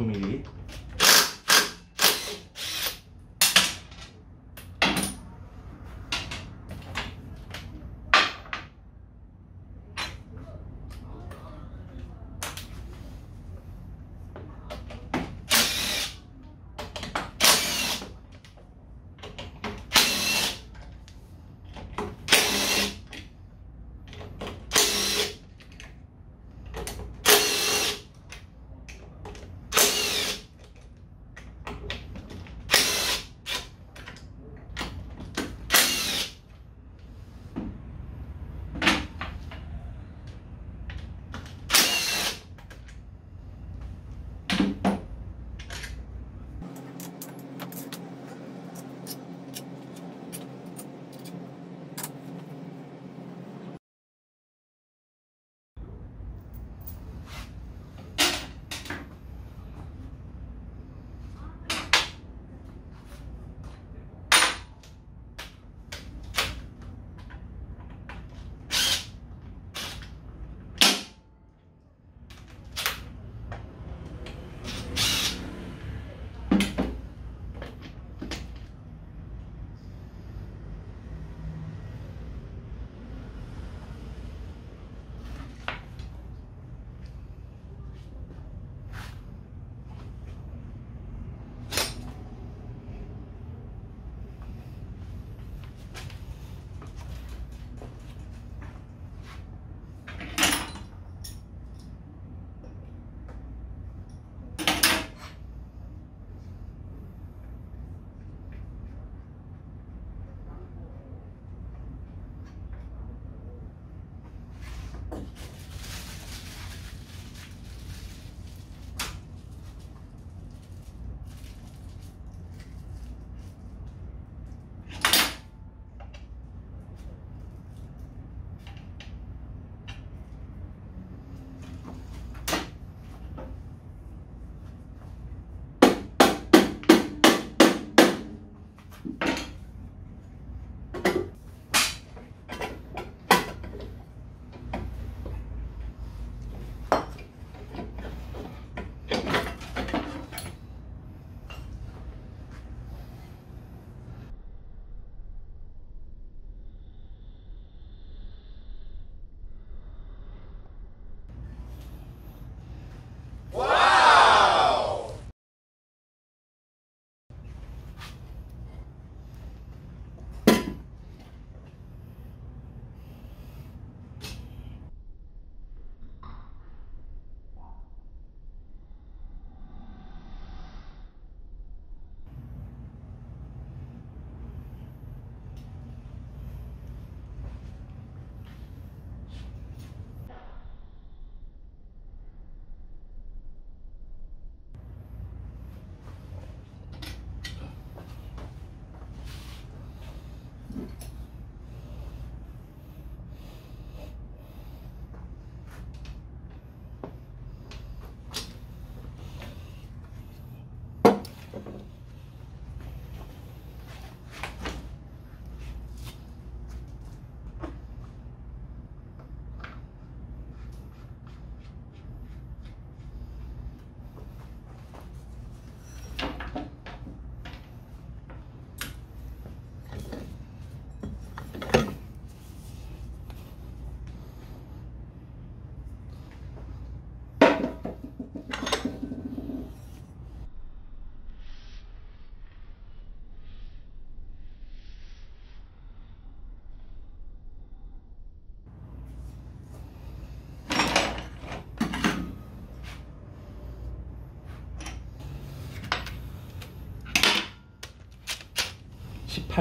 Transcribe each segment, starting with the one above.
Fluminense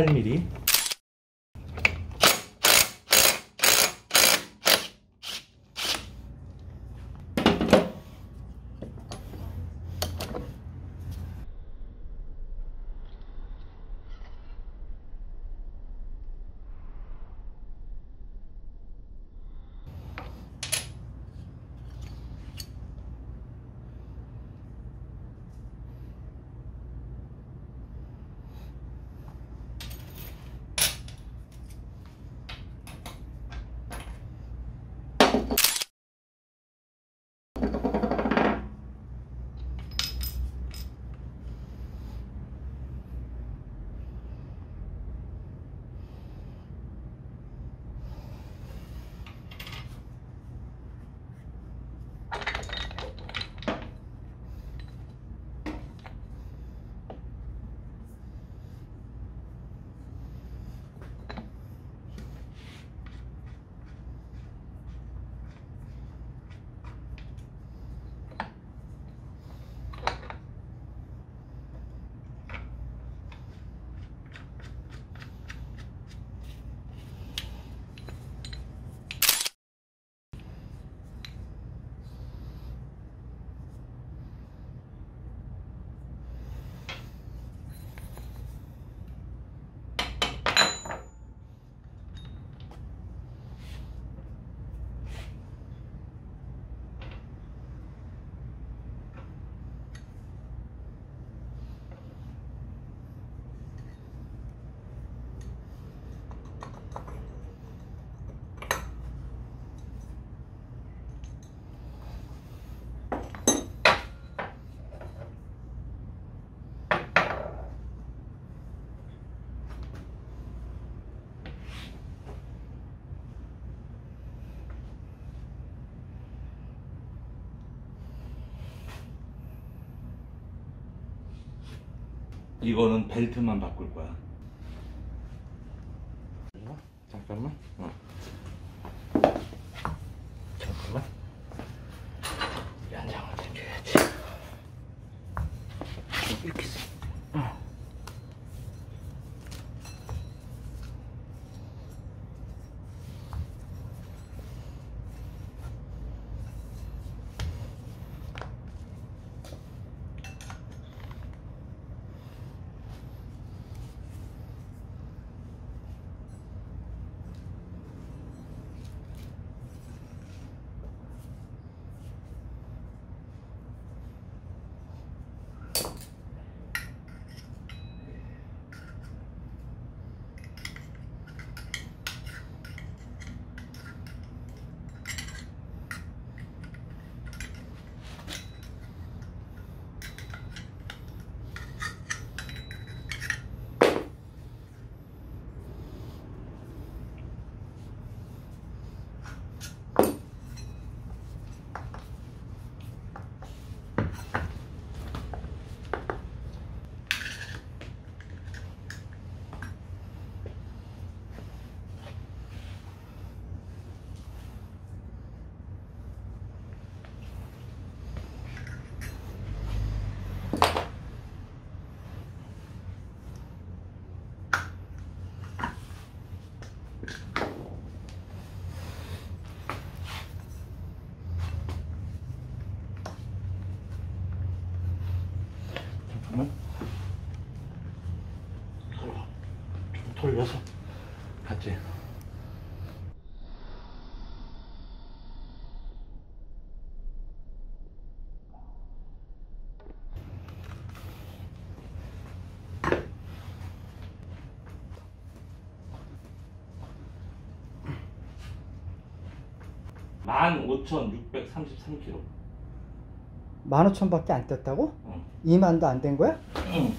8mm 이거는 벨트만 바꿀 거야. 잠깐만. 어. 돌려. 좀 돌려서 같이. 만 오천 육백 삼십삼 킬로. 15,000밖에 안 떴다고? 응. 2만도 안 된 거야? 응.